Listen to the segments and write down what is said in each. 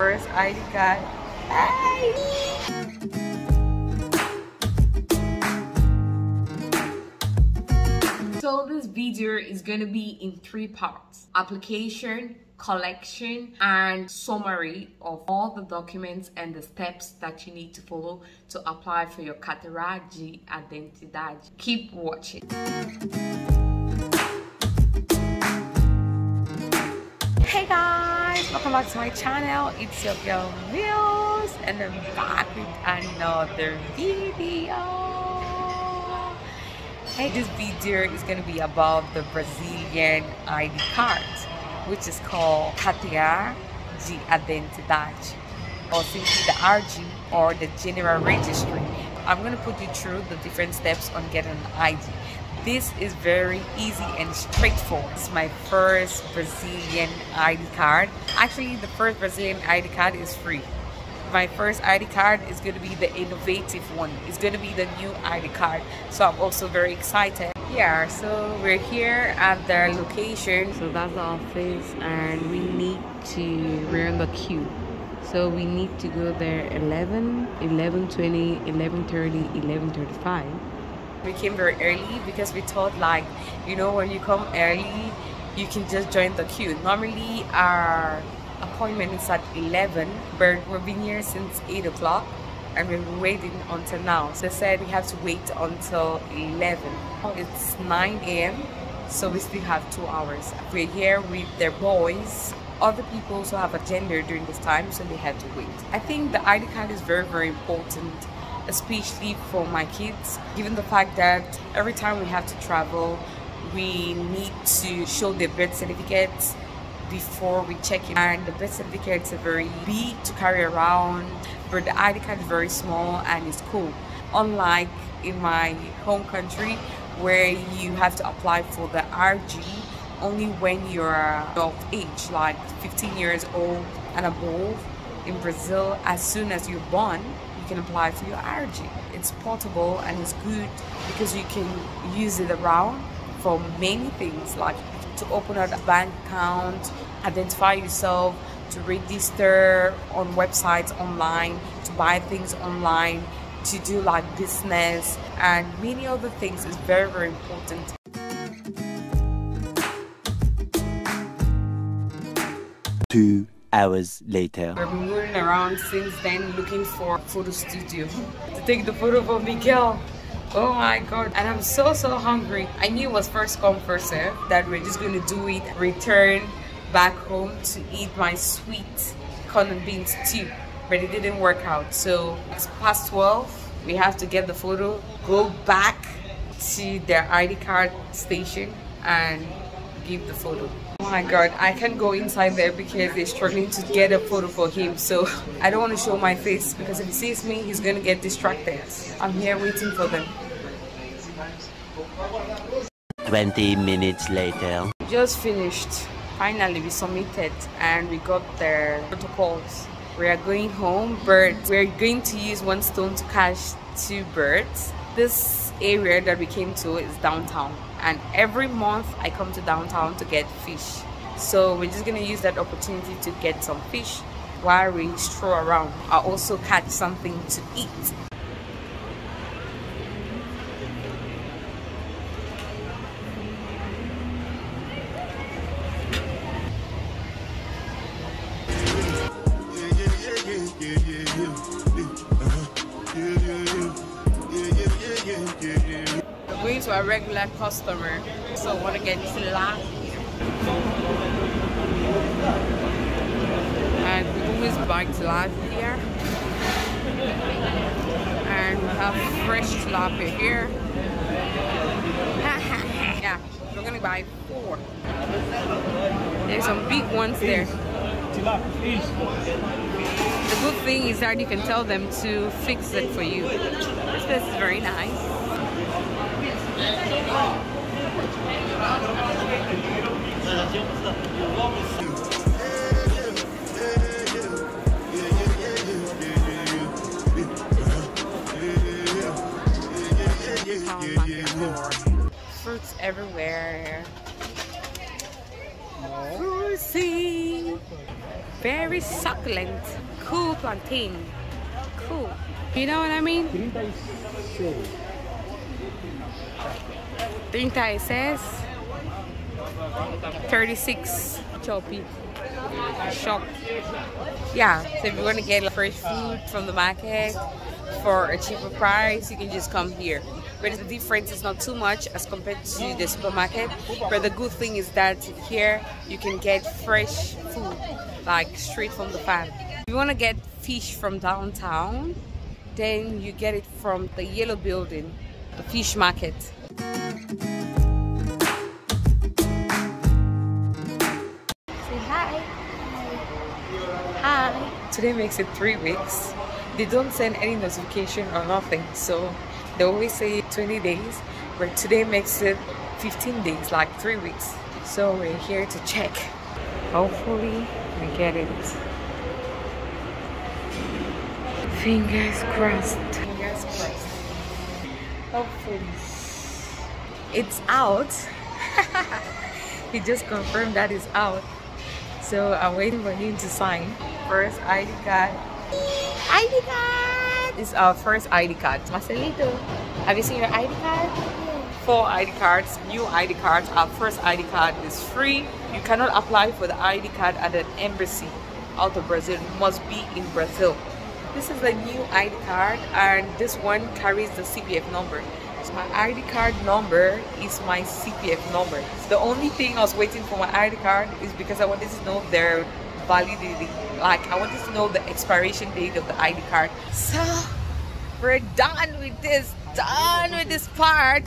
First ID card. So this video is going to be in three parts. Application, collection and summary of all the documents and the steps that you need to follow to apply for your Carteira de Identidade. Keep watching. Hey guys, welcome back to my channel. It's your girl Mills and I'm back with another video. Hey, this video is going to be about the Brazilian ID card, which is called Carteira de Identidade, or simply the RG or the General Registry. I'm going to put you through the different steps on getting an ID. This is very easy and straightforward. It's my first Brazilian ID card. Actually, the first Brazilian ID card is free my first ID card is going to be the innovative one. It's going to be the new ID card. So I'm also very excited. Yeah, so we're here at their location. So that's the office and we need to, we're in the queue. So we need to go there 11, 11, 20, 11, 30, 11, 35. We came very early because we thought like, you know, when you come early, you can just join the queue. Normally our appointment is at 11 but we've been here since 8 o'clock and we've been waiting until now. So they said we have to wait until 11 it's 9 a.m so we still have two hours. We're here with their boys other people also have a gender during this time so they had to wait. I think the id card is very very important especially for my kids given the fact that every time we have to travel we need to show their birth certificates before we check in. And the birth certificates are very big to carry around but the ID card is very small and it's cool. Unlike in my home country where you have to apply for the RG only when you're of age like 15 years old and above in Brazil as soon as you're born you can apply for your RG it's portable and it's good because you can use it around for many things like to open up a bank account, identify yourself, to register on websites online, to buy things online, to do like business and many other things is very very important. Two hours later. We've been moving around since then looking for a photo studio to take the photo for Miguel. Oh my god. And I'm so so hungry. I knew it was first come first serve that we're just gonna do it, return back home to eat my sweet corn beans stew. But it didn't work out. So it's past 12. We have to get the photo, go back to their ID card station and give the photo. Oh my god, I can't go inside there because they're struggling to get a photo for him. So I don't want to show my face because if he sees me, he's gonna get distracted. I'm here waiting for them. 20 minutes later. Just finished. Finally, we submitted and we got the protocols. We are going home, but we're going to use one stone to catch two birds. This area that we came to is downtown, and every month I come to downtown to get fish. So we're just gonna use that opportunity to get some fish while we stroll around. I also catch something to eat. Going to a regular customer, so I want to get tilapia. And we always buy tilapia. Here. And we have fresh tilapia here. yeah, we're gonna buy four. There's some big ones there. The good thing is that you can tell them to fix it for you. This place is very nice. Fruits everywhere. Fruity. very succulent, cool plantain. Cool. You know what I mean? 36 36 choppy shop yeah so if you want to get fresh food from the market for a cheaper price you can just come here. But the difference is not too much as compared to the supermarket but the good thing is that here you can get fresh food like straight from the farm. If you want to get fish from downtown then you get it from the yellow building the fish market Hi. Hi. Today makes it three weeks. They don't send any notification or nothing, so they always say 20 days, but today makes it 15 days, like three weeks. So we're here to check. Hopefully, we get it. Fingers crossed. Fingers crossed. Hopefully. It's out. he just confirmed that it's out. So I'm waiting for him to sign. First ID card. ID card! It's our first ID card. Marcelito, have you seen your ID card? Four ID cards, new ID cards. Our first ID card is free. You cannot apply for the ID card at an embassy out of Brazil. Must be in Brazil. This is a new ID card and this one carries the CPF number. My ID card number is my CPF number. The only thing I was waiting for my ID card is because I wanted to know their validity. Like I wanted to know the expiration date of the ID card. So we're done with this, done with this part.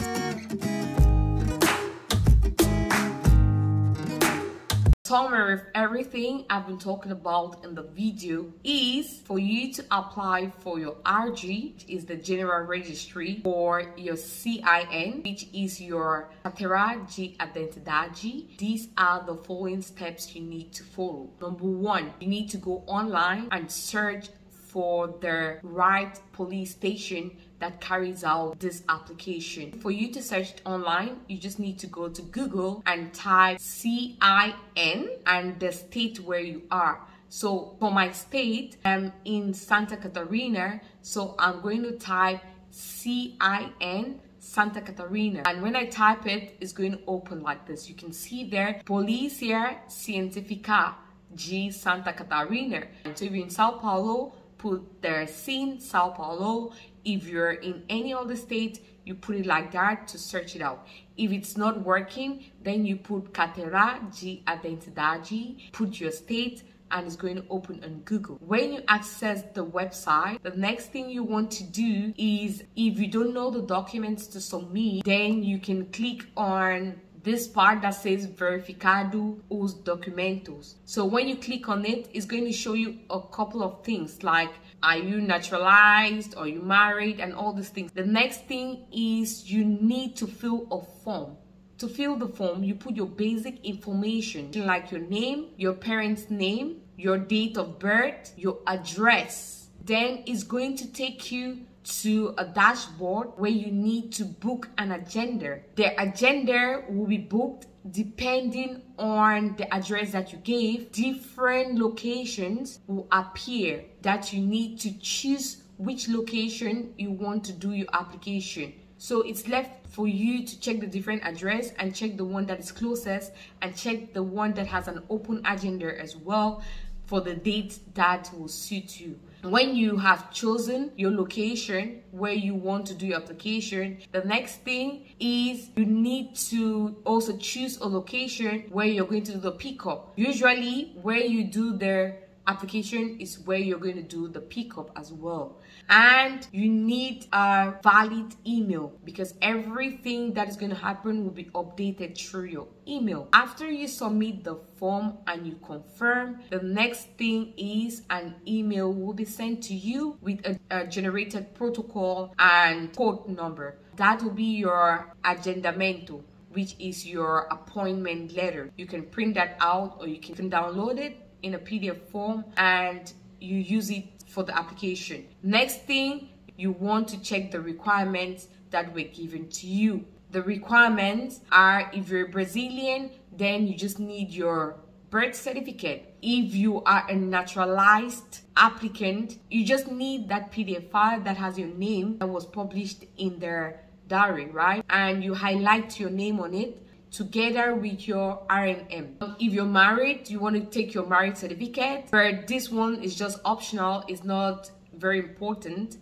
Summary of everything I've been talking about in the video is for you to apply for your RG, which is the General Registry, or your CIN, which is your Carteira de Identidade. These are the following steps you need to follow. Number one, you need to go online and search for the right police station that carries out this application. For you to search it online, you just need to go to Google and type CIN and the state where you are. So for my state, I'm in Santa Catarina, so I'm going to type CIN Santa Catarina. And when I type it, it's going to open like this. You can see there, Polícia Científica de Santa Catarina. So if you're in Sao Paulo, put the CIN Sao Paulo. If you're in any other state, you put it like that to search it out. If it's not working, then you put Carteira de Identidade, put your state, and it's going to open on Google. When you access the website, the next thing you want to do is if you don't know the documents to submit, then you can click on this part that says verificado os documentos. So when you click on it, it's going to show you a couple of things like are you naturalized or you married and all these things. The next thing is you need to fill a form. To fill the form, you put your basic information like your name, your parents' name, your date of birth, your address. Then it's going to take you to a dashboard where you need to book an agenda. The agenda will be booked depending on the address that you gave. Different locations will appear that you need to choose which location you want to do your application. So it's left for you to check the different address and check the one that is closest and check the one that has an open agenda as well for the date that will suit you. When you have chosen your location where you want to do your application, the next thing is you need to also choose a location where you're going to do the pickup. Usually where you do the application is where you're going to do the pickup as well. And you need a valid email because everything that is going to happen will be updated through your email. After you submit the form and you confirm the next thing is an email will be sent to you with a, a generated protocol and code number. That will be your agendamento which is your appointment letter. You can print that out or you can download it in a PDF form and you use it for the application. Next thing, you want to check the requirements that were given to you. The requirements are if you're Brazilian, then you just need your birth certificate. If you are a naturalized applicant, you just need that PDF file that has your name that was published in their diary, right? And you highlight your name on it together with your RNM. If you're married, you want to take your marriage certificate, but this one is just optional, it's not very important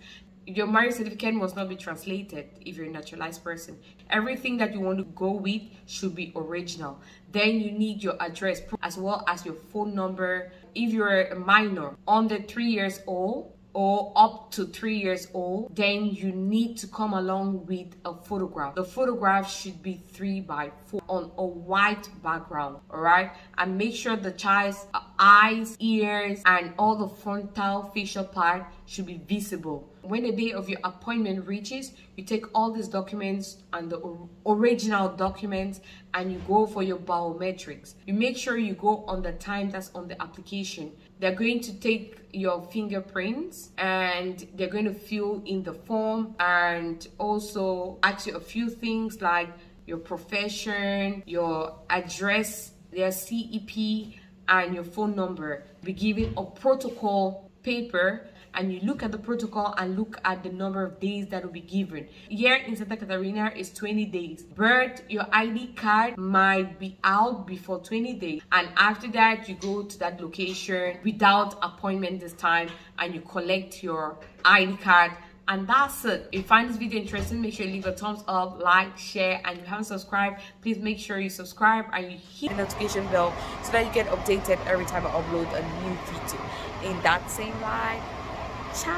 your marriage certificate must not be translated if you're a naturalized person. Everything that you want to go with should be original. Then you need your address as well as your phone number. If you're a minor under three years old, or up to three years old, then you need to come along with a photograph. The photograph should be three by four on a white background, all right? And make sure the child's eyes, ears, and all the frontal facial part should be visible. When the day of your appointment reaches, you take all these documents and the original documents and you go for your biometrics. You make sure you go on the time that's on the application. They're going to take your fingerprints and they're going to fill in the form and also ask you a few things like your profession, your address, their CEP, and your phone number. Be given a protocol paper and you look at the protocol and look at the number of days that will be given. Here in Santa Catarina is 20 days. But your ID card might be out before 20 days. And after that, you go to that location without appointment this time and you collect your ID card and that's it if you find this video interesting make sure you leave a thumbs up like share and if you haven't subscribed please make sure you subscribe and you hit the notification bell so that you get updated every time i upload a new video in that same light 啥